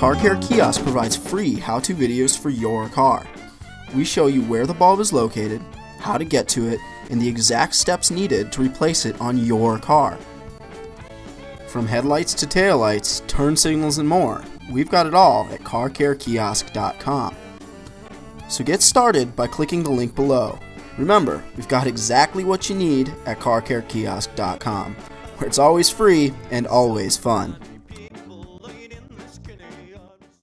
Car Care Kiosk provides free how-to videos for your car. We show you where the bulb is located, how to get to it, and the exact steps needed to replace it on your car. From headlights to taillights, turn signals, and more, we've got it all at carcarekiosk.com. So get started by clicking the link below. Remember, we've got exactly what you need at carcarekiosk.com, where it's always free and always fun.